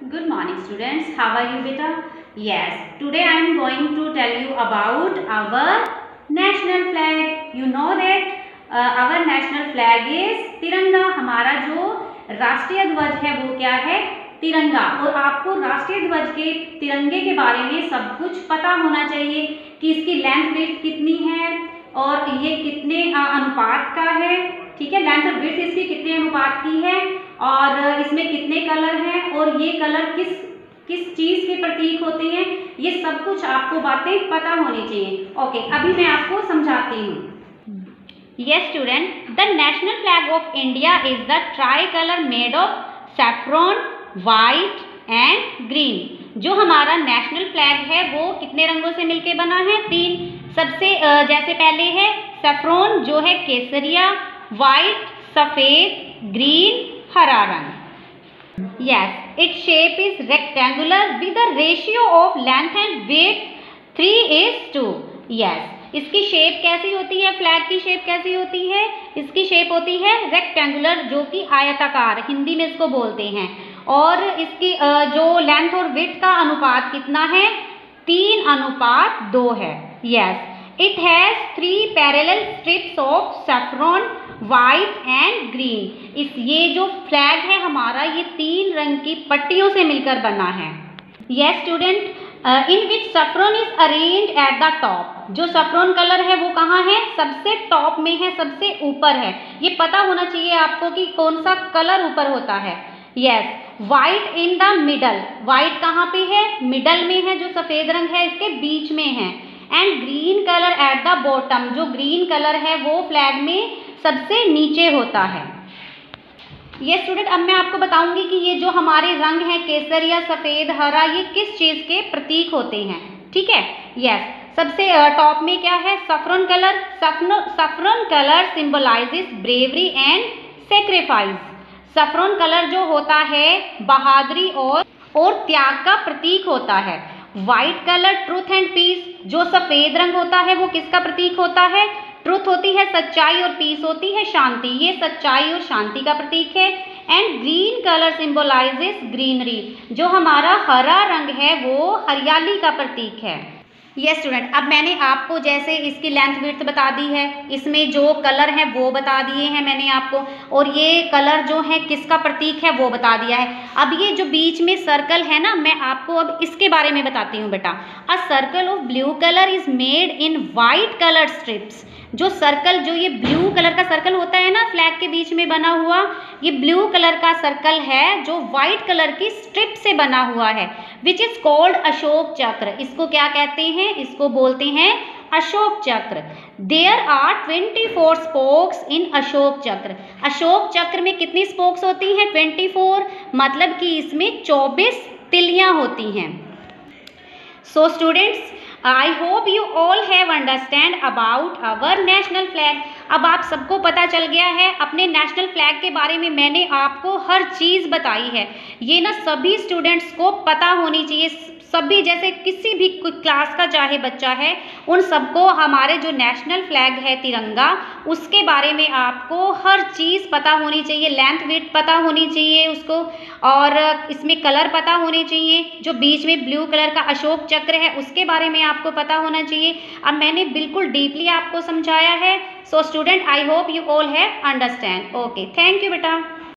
Good morning students. How are you beta? Yes. Today I am going to tell you about our national flag. You know that uh, our national flag is तिरंगा हमारा जो राष्ट्रीय ध्वज है वो क्या है तिरंगा और आपको राष्ट्रीय ध्वज के तिरंगे के बारे में सब कुछ पता होना चाहिए कि इसकी लेंथ वेट कितनी है और ये कितने अनुपात का है ठीक है लेंथ और विड्थ इसकी कितने अनुपात की है और इसमें कितने कलर हैं ये कलर किस किस चीज़ के प्रतीक होते हैं ये सब कुछ आपको बातें पता होनी चाहिए। ओके अभी मैं आपको समझाती हूँ। Yes student, the national flag of India is the tricolor made of saffron, white and green. जो हमारा नेशनल फ्लैग है वो कितने रंगों से मिलके बना है? तीन। सबसे जैसे पहले है सफ्रोन जो है केसरिया वाइट सफ़ेद ग्रीन हरा रंग। Yes it shape is rectangular with the ratio of length and width three is two yes इसकी शेप कैसी होती है? फ्लैग की शेप कैसी होती है? इसकी शेप होती है रेक्टेंगुलर जो कि आयताकार, हिंदी में इसको बोलते हैं। और इसकी जो लेंथ और विथ का अनुपात कितना है? तीन अनुपात दो है। Yes it has three parallel strips of saffron white and green इस ये जो फ्लैग है हमारा, ये तीन रंग की पट्टियों से मिलकर बना है। Yes student in which saffron is arrange at the top जो सफ्रोन कलर है, वो कहाँ है? सबसे टॉप में है, सबसे ऊपर है। ये पता होना चाहिए आपको कि कौन सा कलर ऊपर होता है। Yes white in the middle white कहाँ पे है? मिडल में है, जो सफ़ेद रंग है, इसके बीच में है। And green colour at the bottom जो ग्रीन कलर है, वो फ्लैग में सबसे नीचे होता है। ये स्टूडेंट अब मैं आपको बताऊँगी कि ये जो हमारे रंग हैं केसर या सफ़ेद, हरा, ये किस चीज़ के प्रतीक होते हैं। ठीक है? यस सबसे टॉप में क्या है? Saffron colour saffron colour symbolises bravery and sacrifice saffron colour जो होता है, बहादुरी और और त्याग का प्रतीक होता है। White colour truth and peace जो सफ़ेद रंग होता है, वो किसका प्रतीक होता है? ट्रूथ होती है सच्चाई और पीस होती है शांति। ये सच्चाई और शांति का प्रतीक है। And green colour symbolises greenery जो हमारा हरा रंग है, वो हरियाली का प्रतीक है। ये स्टूडेंट अब मैंने आपको जैसे इसकी लेंथ विर्थ बता दी है, इसमें जो कलर है वो बता दिए हैं मैंने आपको, और ये कलर जो है किसका प्रतीक है वो बता दिया है। अब ये जो बीच में सर्कल है ना, मैं आपको अब इसके बारे में बताती हूँ बेटा। A circle of blue colour is made in white colour strips जो सर्कल जो ये ब्लू कलर का सर्कल होता है ना फ्लैग के बीच में बना हुआ, ये ब्लू कलर का सर्कल है, जो वाइट कलर की स्ट्रिप से बना हुआ है विच इज़ कॉल्ड अशोक चक्र इसको क्या कहते हैं? इसको बोलते हैं Ashok Chakra there are twenty four spokes in Ashok Chakra Ashok Chakra में कितनी स्पोक्स होती हैं? ट्वेंटी फोर मतलब कि इसमें चौबीस तिलियाँ होती हैं. So students I hope you all have understand about our national flag अब आप सबको पता चल गया है, अपने नेशनल फ्लैग के बारे में मैंने आपको हर चीज़ बताई है। ये ना सभी स्टूडेंट्स को पता होनी चाहिए सभी जैसे किसी भी क्लास का चाहे बच्चा है, उन सबको हमारे जो नेशनल फ्लैग है तिरंगा, उसके बारे में आपको हर चीज़ पता होनी चाहिए लेंथ वेट पता होनी चाहिए उसको, और इसमें कलर पता होने चाहिए, जो बीच में ब्लू कलर का अशोक चक्र है, उसके बारे में आपको पता होना चाहिए। अब मैंने बिल्कुल डीपली आपको समझाया है so student I hope you all have understand okay thank you बेटा।